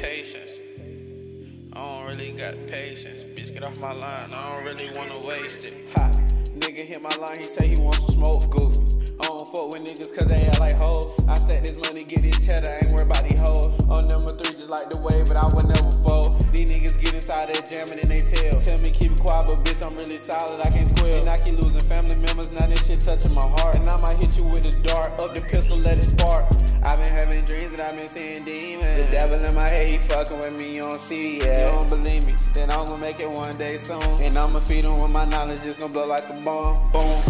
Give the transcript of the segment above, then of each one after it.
patience. I don't really got patience. Bitch, get off my line. I don't really wanna waste it. Ha, nigga hit my line. He say he wants some smoke goofies. I don't fuck with niggas cause they act like hoes. I set this money, get this cheddar, I ain't worried about these hoes. On number three, just like the way, but I would never fold. These niggas get inside that jamming and they tell. Tell me keep it quiet, but bitch, I'm really solid, I can't squeal. And I keep losing family members, now this shit touching my dreams that I've been seeing demons. The devil in my head, he fucking with me, you don't see it. You don't believe me, then I'm gonna make it one day soon. And I'ma feed him with my knowledge, just gonna blow like a bomb, boom.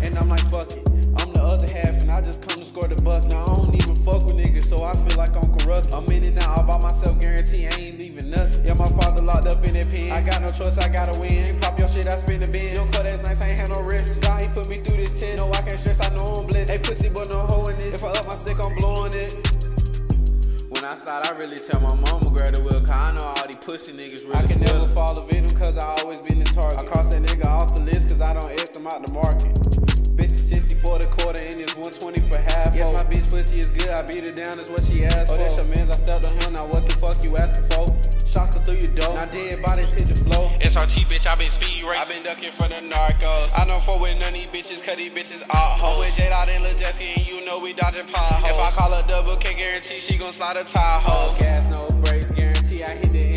And I'm like, fuck it. I'm the other half, and I just come to score the buck. Now I don't even fuck with niggas, so I feel like I'm corrupt. I'm in and out all by myself, guarantee I ain't leaving nothing. Yeah, my father locked up in that pen. I got no choice, I gotta win. You pop your shit, I spin the bin. No hoe in this. If I up my stick, I'm blowing it. When I slide, I really tell my mama grab the wheel, cause I know all these pussy niggas really I can never fall a victim, cause I always been the target. I cross that nigga off the list, cause I don't X them out the market. Bitch is 60 for the quarter, and it's 120 for half. Yes, my bitch pussy is good, I beat it down, that's what she asked oh, for. Oh, that's your mans, I stepped on him, now what the fuck you asking for? Now dead bodies hit the floor. SRT, bitch, I been speed race. I been ducking for the narcos. I don't fuck with none of these bitches, cause these bitches all hoes. With J Dot and Lil Jesse, and you know we dodging potholes. If I call her double K, guarantee she gon' slide a Tahoe. No gas, no brakes, guarantee I hit the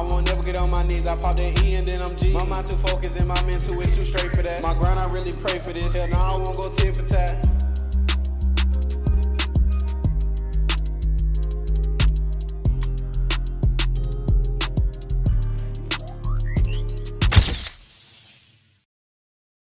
I won't never get on my knees, I pop that E and then I'm G. My mind too focused and my mental is too straight for that. My grind, I really pray for this. Hell no, I won't go tit for tat.